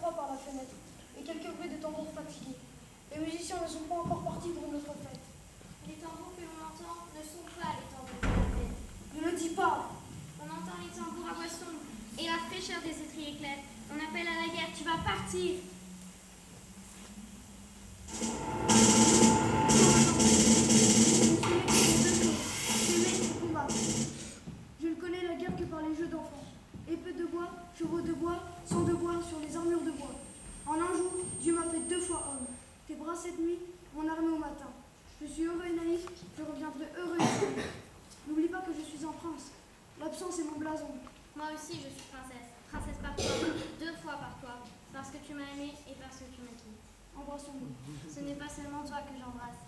pas par la fenêtre, et quelques bruits de tambours fatigués. Les musiciens ne sont pas encore partis pour notre fête. Les tambours que l'on entend ne sont pas les tambours de la fête. Ne le dis pas On entend les tambours à boisson et la fraîcheur des étriers éclate. On appelle à la guerre, tu vas partir. Je ne connais la guerre que par les jeux d'enfants. Épée de bois, chevaux de bois, sang de bois sur les armures de bois. En un jour, Dieu m'a fait deux fois homme. Tes bras cette nuit, mon armée au matin. Je suis heureux et naïf, je reviendrai heureux et naïf. N'oublie pas que je suis un prince. L'absence est mon blason. Moi aussi, je suis princesse. Princesse par toi, deux fois par toi. Parce que tu m'as aimé et parce que tu m'as dit. Embrassons-nous. Ce n'est pas seulement toi que j'embrasse.